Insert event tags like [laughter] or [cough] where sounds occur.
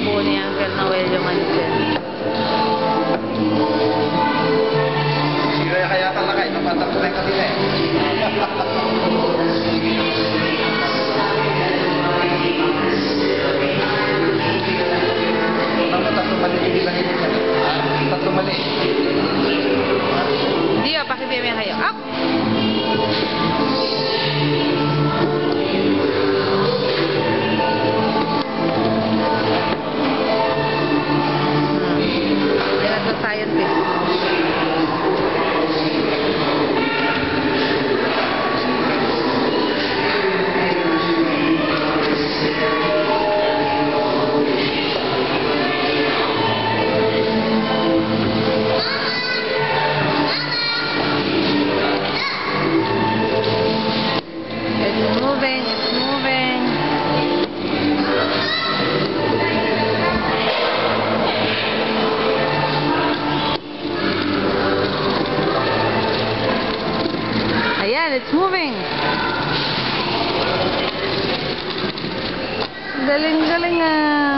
po ni Uncle Noel yung ano dyan. Kaya talakay? Napatak ko na yung kanila eh. [laughs] scientist. it, it's moving. Galing, galing. Uh,